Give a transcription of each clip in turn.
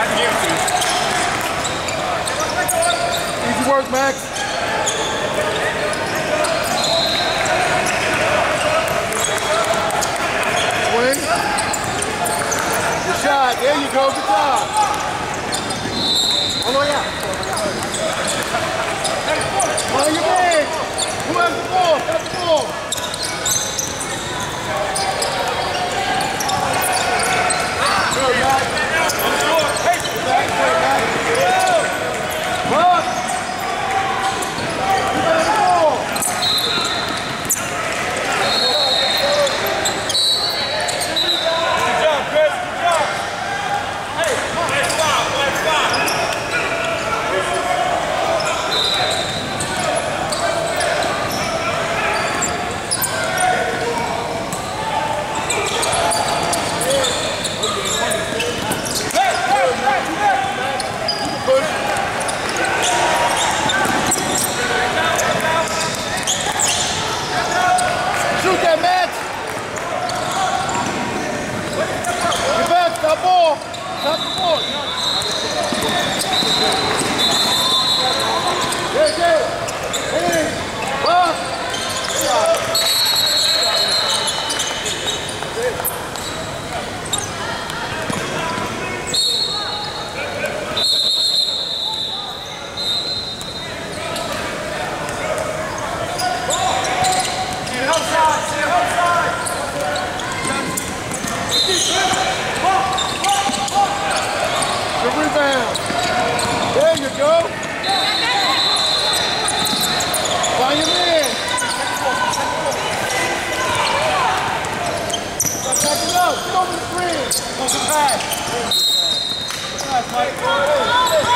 I can. Easy work, Max. Swing. Good shot. There you go. Good job. All the way out. On your man. Who has the ball? Got the ball. Hey, Good. There you go. Find your man. Back it up. Get over the screen. Go to pass. Pass, Mike. Good.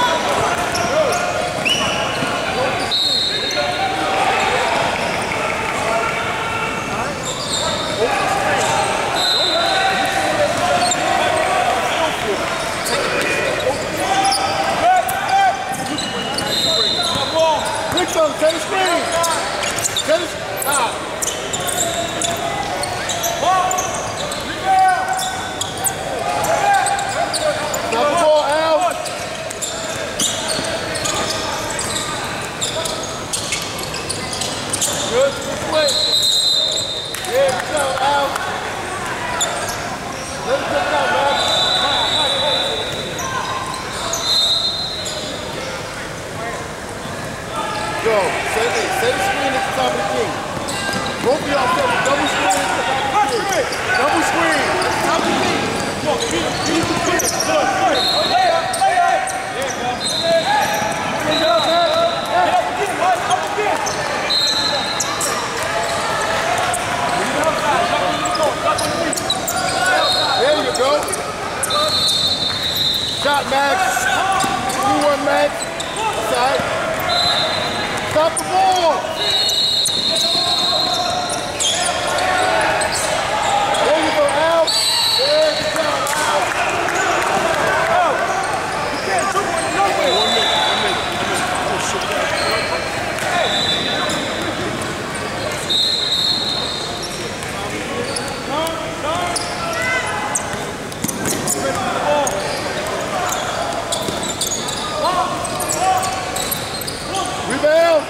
Quick though, set the screen. Set the ah. Stop the ball, Al. Good, out. Go. The screen at the top of the key. Double screen. Double screen. Come on, keep, keep the key. Good, good. Lay up, lay up. There you go. Good job, man. Yeah. There you go. Shot, Max. You one, Max. Stop the ball. There you go, Al. There you go, Al. Al. You can't shoot when you know it. One minute, one minute, one minute. Oh, shit. Rebound.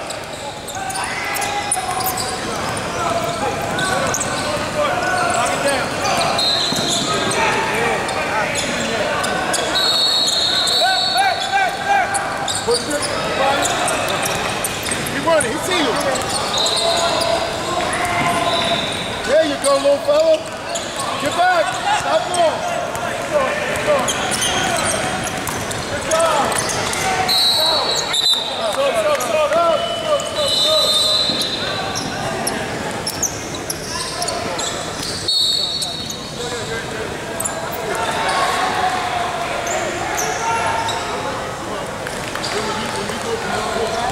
Knock it down. Keep running. He see you. There you go, little fella. 本当だ。